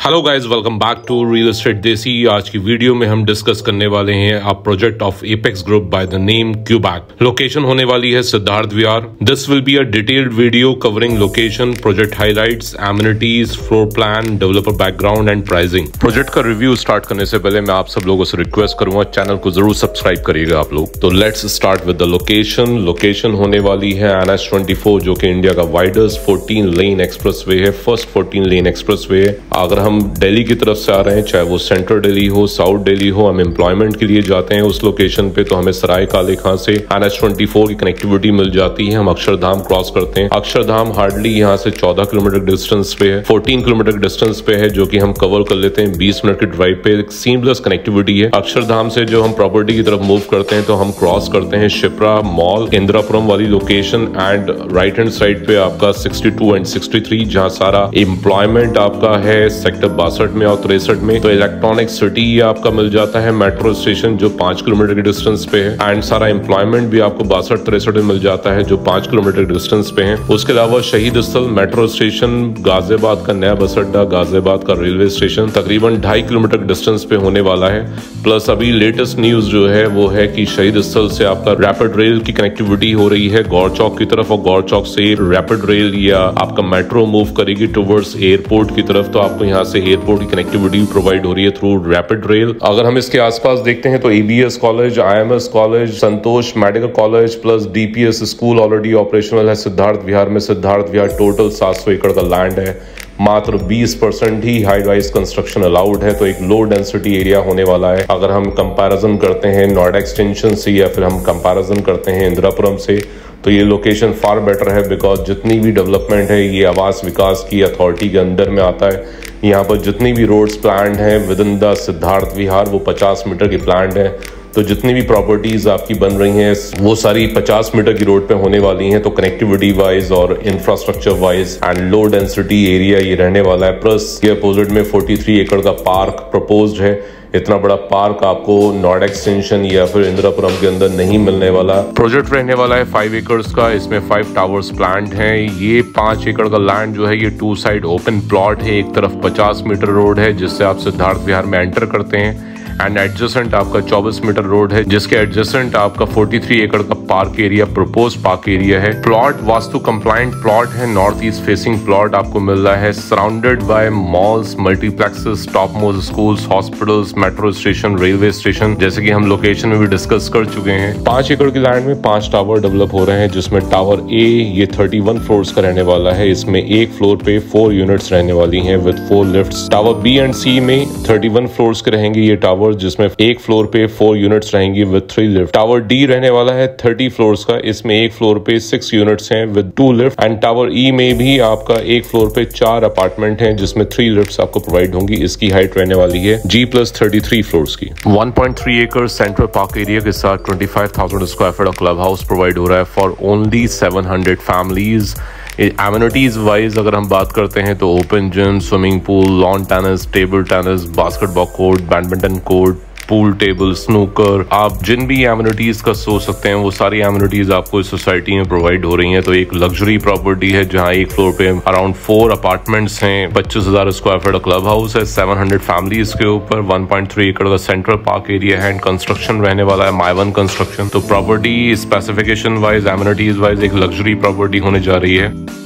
Hello guys welcome back to real estate desi आज की video में हम डिस्कस करने वाले हैं a project of Apex group by the name क्यूबैक location होने वाली है Siddharth Vihar. This will be a detailed video covering location project highlights amenities floor plan developer background and pricing project का review start करने से पहले मैं आप सब लोगों से रिक्वेस्ट करूँगा चैनल को ज़रूर सब्सक्राइब करिएगा आप लोग. तो let's start with the location location होने वाली है एन एस ट्वेंटी फोर जो कि इंडिया का वाइडस्ट फोर्टीन लेन एक्सप्रेस वे है. First fourteen lane expressway है. अगर हम दिल्ली की तरफ़ से आ रहे हैं, चाहे वो सेंट्रल दिल्ली हो साउथ दिल्ली हो, हम एम्प्लॉयमेंट के लिए जाते हैं उस लोकेशन पे तो हमें सराय काले खां से एन एस ट्वेंटी फोर की कनेक्टिविटी मिल जाती है। हम अक्षरधाम क्रॉस करते हैं। अक्षरधाम हार्डली यहाँ से चौदह किलोमीटर डिस्टेंस पे है फोर्टीन किलोमीटर डिस्टेंस पे है, जो की हम कवर कर लेते हैं। बीस मिनट की ड्राइव पे एक सीमलेस कनेक्टिविटी है। अक्षरधाम से जो हम प्रॉपर्टी की तरफ़ मूव करते हैं तो हम क्रॉस करते हैं शिप्रा मॉल इंदिरापुरम वाली location and right hand side पे आपका 62 एंड सिक्सटी थ्री जहाँ सारा एम्प्लॉयमेंट आपका है सेक्टर बासठ में और तिरसठ में तो इलेक्ट्रॉनिक सिटी ये आपका मिल जाता है मेट्रो स्टेशन जो पाँच किलोमीटर के डिस्टेंस पे है एंड सारा एम्प्लॉयमेंट भी आपको बासठ, तिरसठ में मिल जाता है, जो पाँच किलोमीटर के डिस्टेंस पे है। उसके अलावा शहीद स्थल मेट्रो स्टेशन गाजियाबाद का नया बस अड्डा, गाजियाबाद का रेलवे स्टेशन तकरीबन ढाई किलोमीटर डिस्टेंस पे होने वाला है। प्लस अभी लेटेस्ट न्यूज़ जो है, वो है कि शहीद स्थल से आपका रैपिड रेल की कनेक्टिविटी हो रही है, गौर चौक की तरफ़, और गौर चौक से रैपिड रेल या आपका मेट्रो मूव करेगी टूवर्ड्स एयरपोर्ट की तरफ़ तो आपको यहाँ से एयरपोर्ट की कनेक्टिविटी प्रोवाइड हो रही है थ्रू रैपिड रेल अगर हम इसके आसपास देखते हैं तो ABS college IMS college Santosh medical college plus DPS school already operational है। सिद्धार्थ विहार में सिद्धार्थ विहार टोटल सात सौ एकड़ का लैंड है। मात्र 20 परसेंट ही हाई राइज कंस्ट्रक्शन अलाउड है तो एक लो डेंसिटी एरिया होने वाला है। अगर हम कंपैरिजन करते हैं नोएडा एक्सटेंशन से या फिर हम कंपैरिजन करते हैं इंदिरापुरम से तो ये लोकेशन फार बेटर है बिकॉज़ जितनी भी डेवलपमेंट है, ये आवास विकास की अथॉरिटी के अंदर में आता है। यहाँ पर जितनी भी रोड्स प्लान हैं with in the Siddharth Vihar वो 50 मीटर की प्लान है। तो जितनी भी प्रॉपर्टीज़ आपकी बन रही हैं, वो सारी 50 मीटर की रोड पे होने वाली हैं तो कनेक्टिविटी वाइज और infrastructure wise and low density area ये रहने वाला है। प्लस ये अपोजिट में 43 एकड़ का पार्क प्रपोज है। इतना बड़ा पार्क आपको नॉर्ड एक्सटेंशन या फिर इंदिरापुरम के अंदर नहीं मिलने वाला। प्रोजेक्ट रहने वाला है फाइव एकर्स का। इसमें फाइव टावर्स प्लांट हैं। ये पाँच एकड़ का लैंड जो है, ये टू साइड ओपन प्लॉट है। एक तरफ़ पचास मीटर रोड है, जिससे आप सिद्धार्थ विहार में एंटर करते हैं। एंड एडजस्टेंट आपका 24 मीटर रोड है, जिसके एडजस्टेंट आपका 43 एकड़ का park area propose park area है। प्लॉट वास्तु कंप्लाइंट प्लॉट है नॉर्थ ईस्ट फेसिंग प्लॉट आपको मिल रहा है। Surrounded by malls multiplexes top most school hospitals metro station railway station जैसे की हम लोकेशन में भी डिस्कस कर चुके हैं। पाँच एकड़ की लैंड में पाँच टावर डेवलप हो रहे हैं, जिसमें टावर ए ये थर्टी वन का रहने वाला है। इसमें एक फ्लोर पे फोर यूनिट्स रहने वाली है with four lift tower B and C में थर्टी वन के रहेंगे, ये टावर टावर जिसमें एक फ्लोर पे फोर यूनिट्स रहेंगी with three lift tower D रहने वाला है थर्टी फ्लोर का। इसमें एक फ्लोर पे सिक्स यूनिट्स हैं with two lift and tower E में भी आपका एक फ्लोर पे चार अपार्टमेंट हैं, जिसमें थ्री लिफ्ट आपको प्रोवाइड होंगी। इसकी हाइट रहने वाली है G plus thirty three floor की। वन पॉइंट थ्री एकड़ सेंट्रल पार्क एरिया के साथ twenty five thousand square feet club house provide हो रहा है for only seven hundred families amenities wise अगर हम बात करते हैं तो open gym swimming pool lawn tennis table tennis basketball court badminton court pool table snooker आप जिन भी एम्यूनिटीज का सोच सकते हैं, वो सारी एम्यूनिटीज आपको इस सोसाइटी में प्रोवाइड हो रही है। तो एक लग्जरी प्रॉपर्टी है, जहाँ एक फ्लोर पे अराउंड फोर अपार्टमेंट्स हैं, पच्चीस हज़ार स्क्वायर फीट क्लब हाउस है सेवन हंड्रेड फैमिलीज़ के ऊपर वन पॉइंट थ्री एकड़ का सेंट्रल पार्क एरिया है एंड कंस्ट्रक्शन रहने वाला है माइवन कंस्ट्रक्शन तो property specification wise amenities wise एक लग्जरी प्रॉपर्टी होने जा रही है।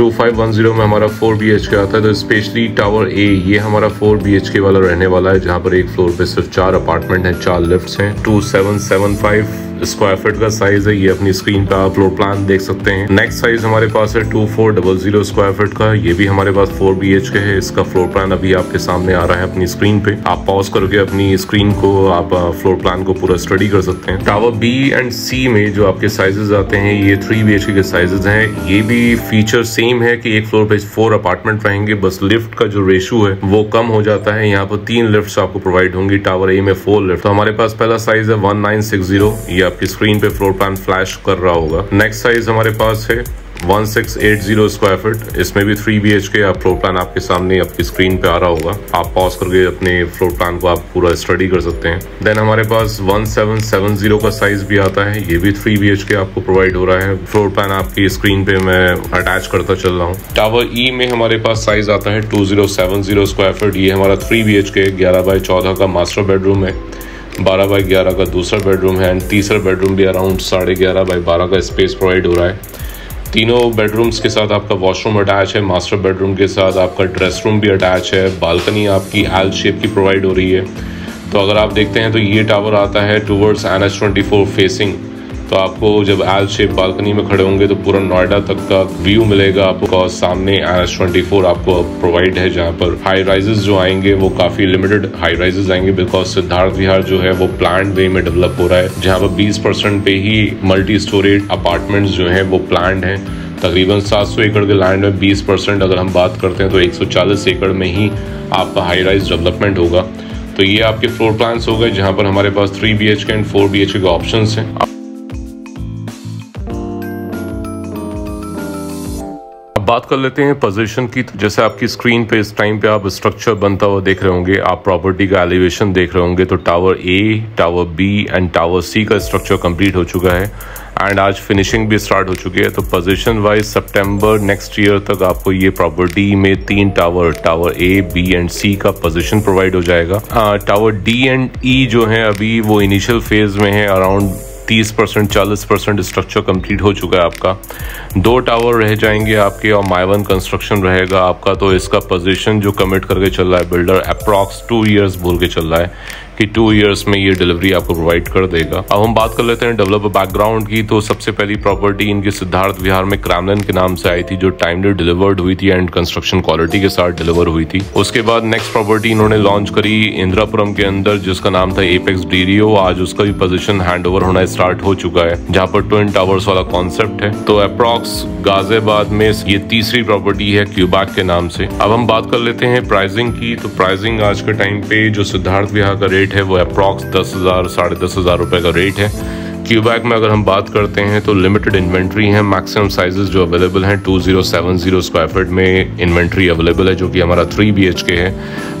2510 में हमारा 4 बी एच के आता है तो स्पेशली टावर ए ये हमारा 4 बी एच के वाला रहने वाला है, जहाँ पर एक फ्लोर पे सिर्फ़ चार अपार्टमेंट हैं, चार लिफ्ट्स हैं 2775 स्क्वायर फीट का साइज़ है, ये अपनी स्क्रीन पे आप फ्लोर प्लान देख सकते हैं। नेक्स्ट साइज़ हमारे पास है two four double zero square feet का, ये भी हमारे पास फोर बी एच के है। इसका फ्लोर प्लान अभी आपके सामने आ रहा है अपनी स्क्रीन पे। आप पॉज करके अपनी स्क्रीन को, आप फ्लोर प्लान को पूरा स्टडी कर सकते हैं। टावर बी एंड सी में जो आपके साइजेस आते हैं, ये three B H K sizes हैं। ये भी फीचर सेम है कि एक फ्लोर पे फोर अपार्टमेंट रहेंगे, बस लिफ्ट का जो रेशो है, वो कम हो जाता है। यहाँ पर तीन लिफ्ट आपको प्रोवाइड होंगी टावर ए में फोर लिफ्ट तो हमारे पास पहला साइज़ है वन नाइन सिक्स ज़ीरो ये आपकी स्क्रीन पे फ्लोर प्लान फ्लैश कर रहा होगा। नेक्स्ट साइज़ हमारे पास है 1680 स्क्वायर फीट इसमें भी three B H K floor plan आपके सामने आपकी स्क्रीन पे आ रहा होगा। आप पॉज करके अपने फ्लोर प्लान को आप पूरा स्टडी कर सकते हैं। देन हमारे पास 1770 का साइज़ भी आता है। ये भी थ्री बी एच के आपको प्रोवाइड हो रहा है। फ्लोर प्लान आपकी स्क्रीन पे मैं अटैच करता चल रहा हूँ। टावर ई e में हमारे पास साइज़ आता है टू ज़ीरो स्क्वायर फीट ये हमारा थ्री बी एच के ग्यारह बाई चौदह का मास्टर बेडरूम है। बारह बाई ग्यारह का दूसरा बेडरूम है एंड तीसरा बेडरूम भी अराउंड साढ़े ग्यारह बाई बारह का स्पेस प्रोवाइड हो रहा है। तीनों बेडरूम्स के साथ आपका वॉशरूम अटैच है मास्टर बेडरूम के साथ आपका ड्रेस रूम भी अटैच है बालकनी आपकी एल शेप की प्रोवाइड हो रही है। तो अगर आप देखते हैं तो ये टावर आता है towards N H twenty four facing तो आपको जब एल शेप बालकनी में खड़े होंगे तो पूरा नोएडा तक का व्यू मिलेगा आपको। सामने एन एस ट्वेंटी फोर आपको प्रोवाइड है, जहाँ पर हाई राइजेस जो आएँगे, वो काफ़ी लिमिटेड हाई राइजेस आएँगे बिकॉज़ सिद्धार्थ विहार जो है वो प्लान वे में डेवलप हो रहा है। जहाँ पर बीस परसेंट पे ही मल्टी स्टोरेज अपार्टमेंट जो है वो प्लान है। तकरीबन 700 एकड़ के लैंड में 20 परसेंट अगर हम बात करते हैं तो 140 एकड़ में ही आपका हाई राइज डेवलपमेंट होगा। तो ये आपके फ्लोर प्लान्स हो गए, जहाँ पर हमारे पास three B H K and four B H K option हैं। बात कर लेते हैं पोजीशन की। तो जैसे आपकी स्क्रीन पे इस टाइम पे आप स्ट्रक्चर बनता हुआ देख रहे होंगे, आप प्रॉपर्टी का एलिवेशन देख रहे होंगे तो tower A tower B and tower C का स्ट्रक्चर कंप्लीट हो चुका है। एंड आज फिनिशिंग भी स्टार्ट हो चुकी है। तो पोजीशन वाइज सितंबर नेक्स्ट ईयर तक आपको ये प्रॉपर्टी में तीन tower tower A B and C का पोजीशन प्रोवाइड हो जाएगा। टावर डी एंड ई जो है अभी वो इनिशियल फ़ेज़ में है अराउंड तीस परसेंट, चालीस परसेंट स्ट्रक्चर कंप्लीट हो चुका है आपका। दो टावर रह जाएँगे आपके और माइवन कंस्ट्रक्शन रहेगा आपका। तो इसका पोजीशन जो कमिट करके चल रहा है बिल्डर अप्रॉक्स टू ईयर्स बोल के चल रहा है। कि टू इयर्स में ये डिलीवरी आपको प्रोवाइड कर देगा। अब हम बात कर लेते हैं डेवलपर बैकग्राउंड की तो सबसे पहली प्रॉपर्टी इनकी सिद्धार्थ विहार में क्रामलन के नाम से आई थी, जो टाइमली डिलीवर्ड हुई थी एंड कंस्ट्रक्शन क्वालिटी के साथ डिलीवर हुई थी। उसके बाद नेक्स्ट प्रॉपर्टी इन्होंने लॉन्च करी इंदिरापुरम के अंदर, जिसका नाम था एपेक्स डीरियो आज उसका भी पोजिशन हैंड होना स्टार्ट हो चुका है, जहाँ पर ट्विन टावर्स वाला कॉन्सेप्ट है। तो अप्रॉक्स गाजियाबाद में ये तीसरी प्रॉपर्टी है क्यूबैक के नाम से। अब हम बात कर लेते हैं प्राइसिंग की। तो प्राइसिंग आज के टाइम पे जो सिद्धार्थ विहार का रेट रेट है, वो अप्रॉक्स दस हज़ार, साढ़े दस हज़ार रुपये का रेट है। क्यूबैक में अगर हम बात करते हैं तो लिमिटेड इन्वेंट्री है मैक्सिमम साइजेस जो अवेलेबल हैं 2070 स्क्वायर फीट में इन्वेंट्री अवेलेबल है, जो कि हमारा थ्री बी एच के है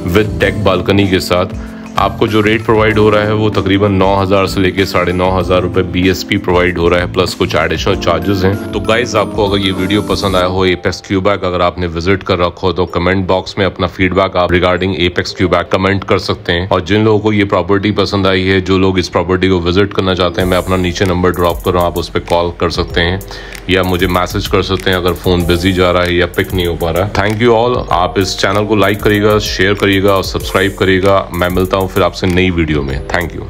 विद डेक बालकनी के साथ। आपको जो रेट प्रोवाइड हो रहा है वो तकरीबन 9000 से लेके साढ़े नौ हज़ार रुपये बी प्रोवाइड हो रहा है प्लस कुछ एडिशनल चार्जेस हैं। तो गाइज़ आपको अगर ये वीडियो पसंद आया हो एपेक्स क्यूबैक अगर आपने विज़िट कर रखा हो तो कमेंट बॉक्स में अपना फीडबैक आप रिगार्डिंग एपेक्स क्यूबैक कमेंट कर सकते हैं। और जिन लोगों को ये प्रॉपर्टी पसंद आई है, जो लोग इस प्रॉपर्टी को विज़िट करना चाहते हैं, मैं अपना नीचे नंबर ड्रॉप कर रहा हूँ, आप उस पर कॉल कर सकते हैं। या मुझे मैसेज कर सकते हैं अगर फ़ोन बिज़ी जा रहा है या पिक नहीं हो पा रहा है। थैंक यू ऑल आप इस चैनल को लाइक करिएगा शेयर करिएगा और सब्सक्राइब करिएगा। मैं मिलता हूँ फिर आपसे नई वीडियो में। Thank you